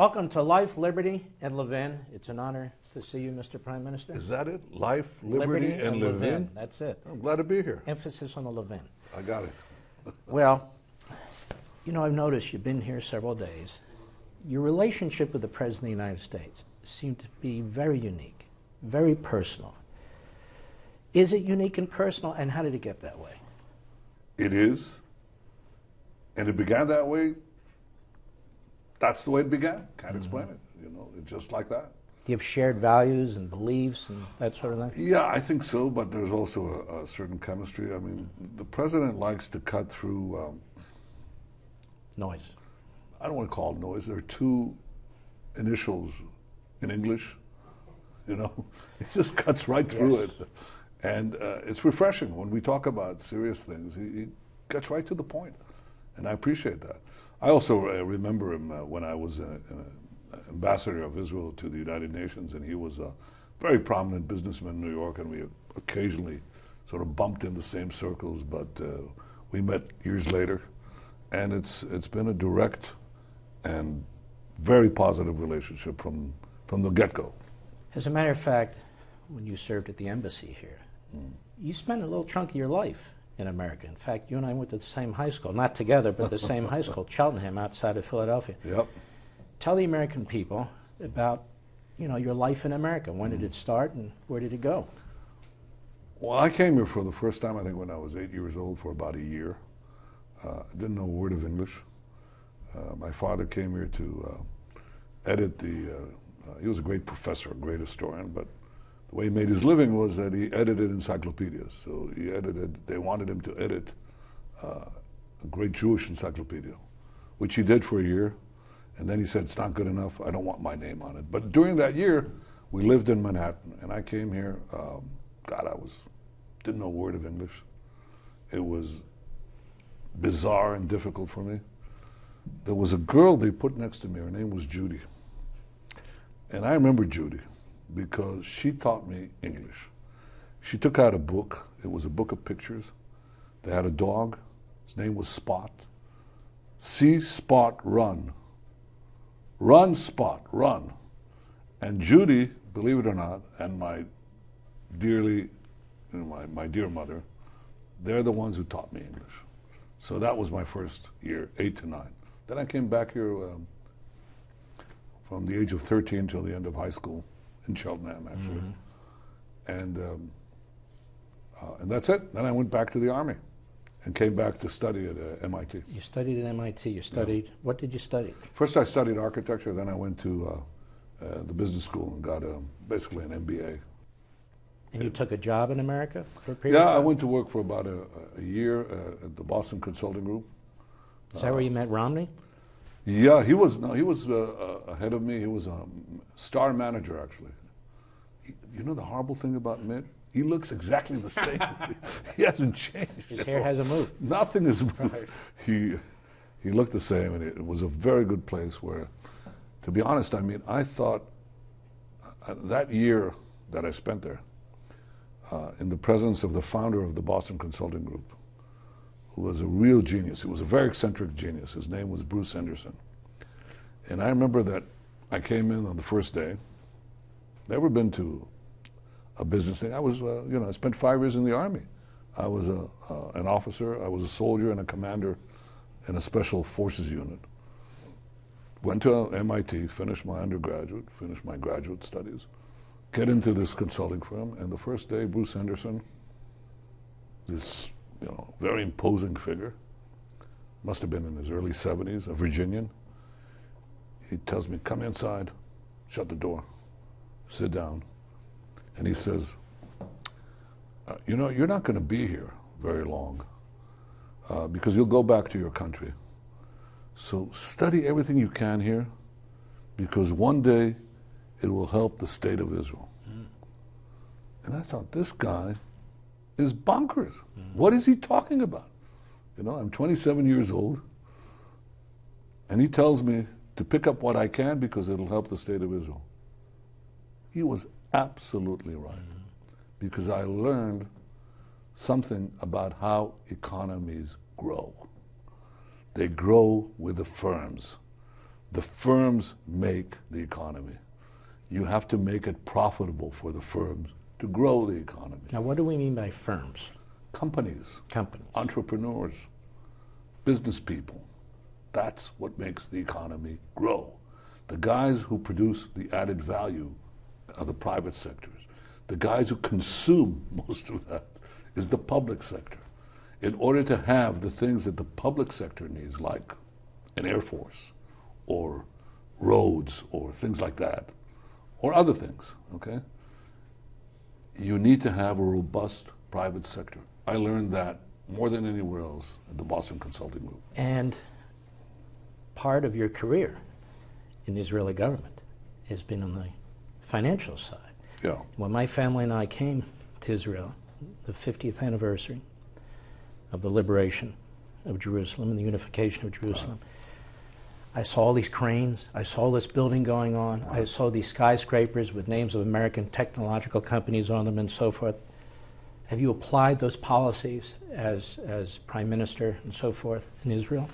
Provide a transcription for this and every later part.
Welcome to Life, Liberty, and Levin. It's an honor to see you, Mr. Prime Minister. Is that it? Life, liberty, and Levin? That's it. I'm glad to be here. Emphasis on the Levin. I got it. Well, you know, I've noticed you've been here several days. Your relationship with the President of the United States seemed to be very unique, very personal. Is it unique and personal, and how did it get that way? It is. And it began that way. That's the way it began. Can't explain it. You know, it's just like that. Do you have shared values and beliefs and that sort of thing? Yeah, I think so, but there's also a, a certain chemistry. I mean, the president likes to cut through, um, Noise. I don't want to call it noise. There are two initials in English. You know, he just cuts right through Yes. it. And uh, it's refreshing when we talk about serious things. He, he gets right to the point, and I appreciate that. I also uh, remember him uh, when I was an ambassador of Israel to the United Nations, and he was a very prominent businessman in New York, and we occasionally sort of bumped in the same circles, but uh, we met years later, and it's it's been a direct and very positive relationship from from the get go. As a matter of fact, when you served at the embassy here, you spent a little chunk of your life in America. In fact, you and I went to the same high school, not together, but the same high school, Cheltenham, outside of Philadelphia. Yep. Tell the American people about, you know, your life in America. When did it start, and where did it go? Well, I came here for the first time, I think, when I was eight years old for about a year. Uh, I didn't know a word of English. Uh, my father came here to uh, edit the, uh, uh, he was a great professor, a great historian, but the way he made his living was that he edited encyclopedias. So he edited, they wanted him to edit uh, a great Jewish encyclopedia, which he did for a year. And then he said, it's not good enough, I don't want my name on it. But during that year, we lived in Manhattan, and I came here, um, God, I was, didn't know a word of English. It was bizarre and difficult for me. There was a girl they put next to me, her name was Judy. And I remember Judy because she taught me English. She took out a book, it was a book of pictures. They had a dog, his name was Spot. See Spot run. Run, Spot, run. And Judy, believe it or not, and my dearly, you know, my, my dear mother, they're the ones who taught me English. So that was my first year, eight to nine. Then I came back here um, from the age of 13 till the end of high school in Cheltenham, actually. And, um, uh, and that's it. Then I went back to the Army and came back to study at uh, MIT. You studied at MIT. You studied, what did you study? First, I studied architecture, then I went to uh, uh, the business school and got um, basically an MBA. And you took a job in America for a period Yeah, I went to work for about a, a year uh, at the Boston Consulting Group. Is that where you met Romney? Yeah, he was no, he was uh, uh, ahead of me. He was a star manager actually. He, you know the horrible thing about Mitt? He looks exactly the same. he hasn't changed. His hair all. hasn't moved. Nothing has moved. He he looked the same, and it was a very good place where, to be honest, I mean, I thought uh, that year that I spent there, uh, in the presence of the founder of the Boston Consulting Group, was a real genius. He was a very eccentric genius. His name was Bruce Henderson. And I remember that I came in on the first day. Never been to a business thing. I was, uh, you know, I spent five years in the army. I was a, uh, an officer. I was a soldier and a commander in a special forces unit. Went to MIT, finished my undergraduate, finished my graduate studies, get into this consulting firm, and the first day, Bruce Henderson, this you know very imposing figure, must have been in his early 70s, a Virginian. He tells me, "Come inside, shut the door, sit down," and he says, uh, "You know, you're not going to be here very long uh, because you'll go back to your country. So study everything you can here, because one day it will help the state of Israel." And I thought, this guy is bonkers. What is he talking about? You know, I'm 27 years old, and he tells me to pick up what I can because it'll help the state of Israel. He was absolutely right because I learned something about how economies grow. They grow with the firms. The firms make the economy. You have to make it profitable for the firms to grow the economy. Now, what do we mean by firms? Companies, Companies. entrepreneurs, business people. That's what makes the economy grow. The guys who produce the added value are the private sectors. The guys who consume most of that is the public sector. In order to have the things that the public sector needs, like an air force or roads or things like that, or other things, okay? You need to have a robust private sector. I learned that more than anywhere else at the Boston Consulting Group. And part of your career in the Israeli government has been on the financial side. Yeah. When my family and I came to Israel, the 50th anniversary of the liberation of Jerusalem and the unification of Jerusalem, I saw all these cranes. I saw this building going on. I saw these skyscrapers with names of American technological companies on them and so forth. Have you applied those policies as, as prime minister and so forth in Israel?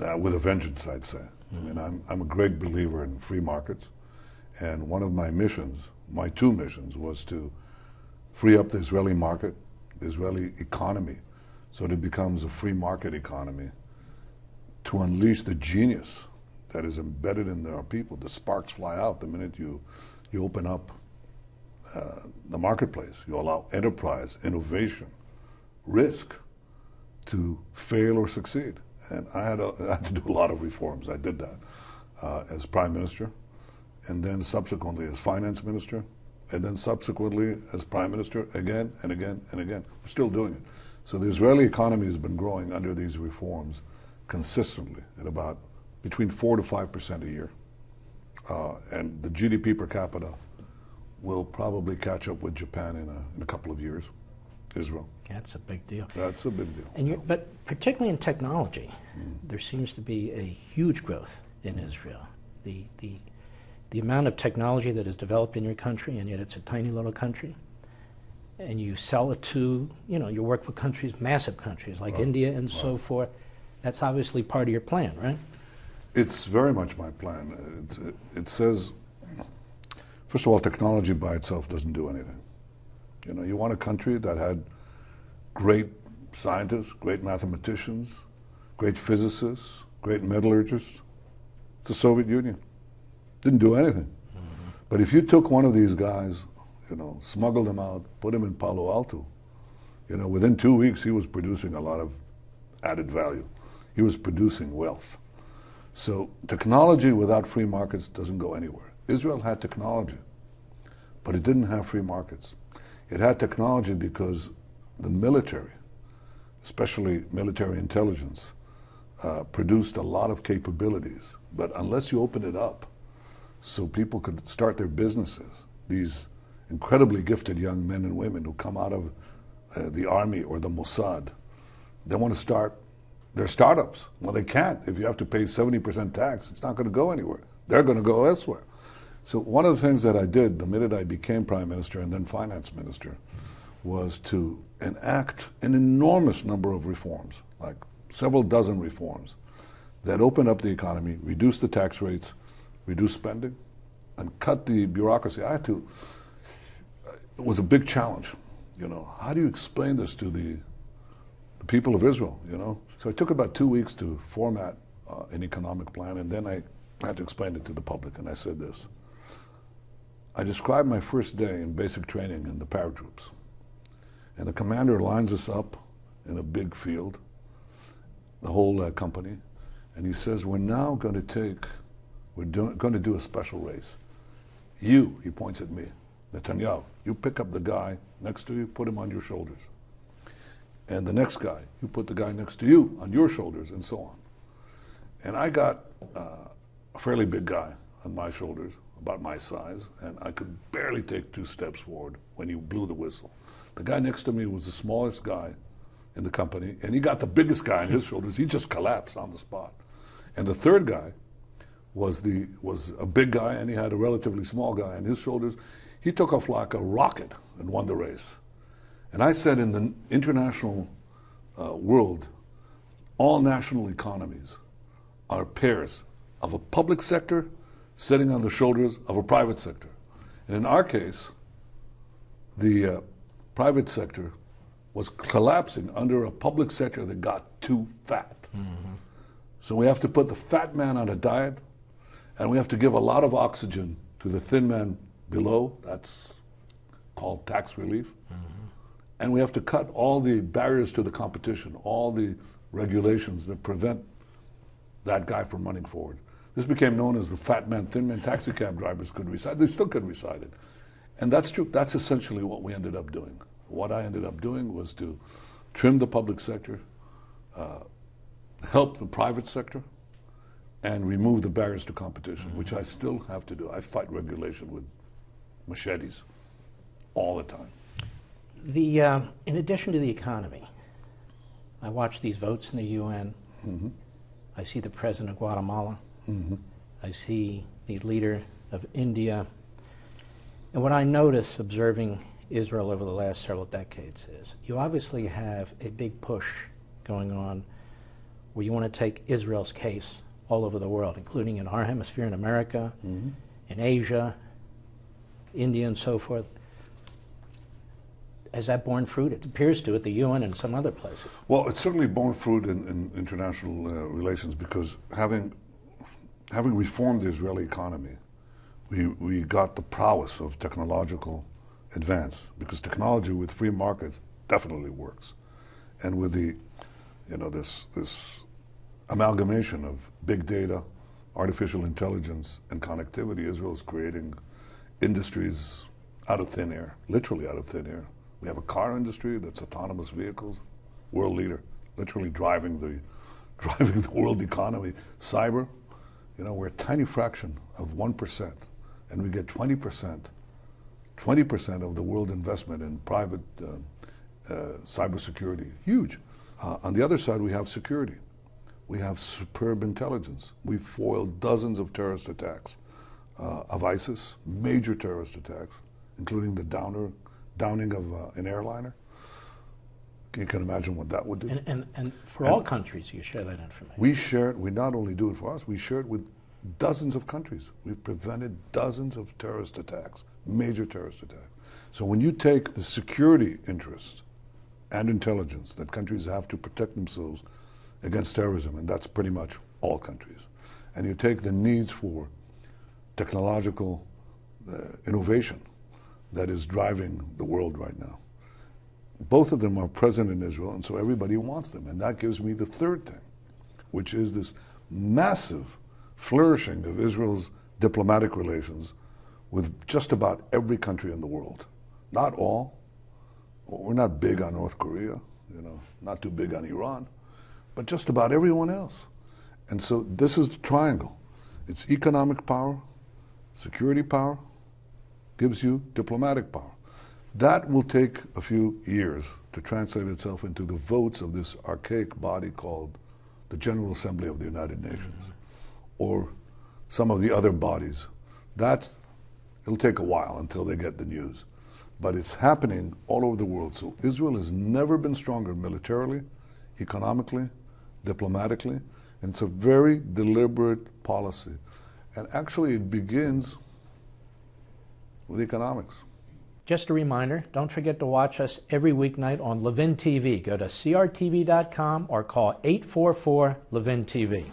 Uh, with a vengeance, I'd say. I mean, I'm, I'm a great believer in free markets. And one of my missions, my two missions, was to free up the Israeli market, the Israeli economy, so that it becomes a free market economy, to unleash the genius that is embedded in our people. The sparks fly out the minute you, you open up uh, the marketplace. You allow enterprise, innovation, risk to fail or succeed. And I had, a, I had to do a lot of reforms. I did that uh, as prime minister, and then subsequently as finance minister, and then subsequently as prime minister again and again and again. We're still doing it. So the Israeli economy has been growing under these reforms consistently at about between four to five percent a year, uh, and the GDP per capita will probably catch up with Japan in a, in a couple of years. Israel. That's a big deal. That's a big deal. And you but particularly in technology, there seems to be a huge growth in Israel. The, the, the amount of technology that is developed in your country, and yet it's a tiny little country, and you sell it to, you know, you work with countries, massive countries like India and so forth. That's obviously part of your plan, right? It's very much my plan. It, it, it says, first of all, technology by itself doesn't do anything. You know, you want a country that had great scientists, great mathematicians, great physicists, great metallurgists. It's the Soviet Union. Didn't do anything. Mm-hmm. But if you took one of these guys, you know, smuggled him out, put him in Palo Alto, you know, within two weeks he was producing a lot of added value. He was producing wealth. So technology without free markets doesn't go anywhere. Israel had technology, but it didn't have free markets. It had technology because the military, especially military intelligence, uh, produced a lot of capabilities. But unless you open it up so people could start their businesses, these incredibly gifted young men and women who come out of uh, the army or the Mossad, they want to start their startups. Well, they can't. If you have to pay 70% tax, it's not going to go anywhere. They're going to go elsewhere. So one of the things that I did the minute I became prime minister and then finance minister was to enact an enormous number of reforms, like several dozen reforms, that opened up the economy, reduced the tax rates, reduced spending, and cut the bureaucracy. I had to. It was a big challenge. You know, how do you explain this to the, the people of Israel? You know, so it took about two weeks to format uh, an economic plan, and then I had to explain it to the public. And I said this. I described my first day in basic training in the paratroops. And the commander lines us up in a big field, the whole uh, company, and he says, We're now going to take, we're going to do a special race. You, he points at me, Netanyahu, you pick up the guy next to you, put him on your shoulders. And the next guy, you put the guy next to you on your shoulders, and so on. And I got uh, a fairly big guy on my shoulders, about my size, and I could barely take two steps forward when he blew the whistle. The guy next to me was the smallest guy in the company, and he got the biggest guy on his shoulders. He just collapsed on the spot. And the third guy was the was a big guy, and he had a relatively small guy on his shoulders. He took off like a rocket and won the race. And I said, in the international uh, world, all national economies are pairs of a public sector sitting on the shoulders of a private sector. And in our case, the uh, private sector was collapsing under a public sector that got too fat. So we have to put the fat man on a diet, and we have to give a lot of oxygen to the thin man below. That's called tax relief. And we have to cut all the barriers to the competition, all the regulations that prevent that guy from running forward. This became known as the fat man, thin man. Taxi cab drivers could recite. They still could recite it. And that's true. That's essentially what we ended up doing. What I ended up doing was to trim the public sector, uh, help the private sector, and remove the barriers to competition, which I still have to do. I fight regulation with machetes all the time. The, uh, in addition to the economy, I watch these votes in the UN. Mm-hmm. I see the president of Guatemala. Mm-hmm. I see the leader of India. And what I notice observing Israel over the last several decades is you obviously have a big push going on where you want to take Israel's case all over the world, including in our hemisphere in America, mm-hmm. in Asia, India, and so forth. Has that borne fruit? It appears to at the UN and some other places. Well, it's certainly borne fruit in, in international uh, relations because having having reformed the Israeli economy, we, we got the prowess of technological advance because technology with free market definitely works, and with the you know this this amalgamation of big data, artificial intelligence, and connectivity, Israel is creating industries out of thin air, literally out of thin air. We have a car industry that's autonomous vehicles, world leader, literally driving the driving the world economy. Cyber, you know, we're a tiny fraction of one percent, and we get twenty percent, twenty percent of the world investment in private uh, uh, cybersecurity. Huge. Uh, on the other side, we have security. We have superb intelligence. We've foiled dozens of terrorist attacks uh, of ISIS, major terrorist attacks, including the downer, downing of uh, an airliner. You can imagine what that would do. And, and, and for all countries, you share that information. We share it, we not only do it for us, we share it with dozens of countries. We've prevented dozens of terrorist attacks, major terrorist attacks. So when you take the security interest and intelligence that countries have to protect themselves against terrorism, and that's pretty much all countries, and you take the needs for technological uh, innovation that is driving the world right now. Both of them are present in Israel, and so everybody wants them. And that gives me the third thing, which is this massive flourishing of Israel's diplomatic relations with just about every country in the world. Not all. We're not big on North Korea, you know, not too big on Iran, but just about everyone else. And so this is the triangle. It's economic power, security power, gives you diplomatic power. That will take a few years to translate itself into the votes of this archaic body called the General Assembly of the United Nations or some of the other bodies. That it'll take a while until they get the news. But it's happening all over the world. So Israel has never been stronger militarily, economically, diplomatically, and it's a very deliberate policy. And actually it begins with economics. Just a reminder don't forget to watch us every weeknight on Levin TV. Go to crtv.com or call 844 Levin TV.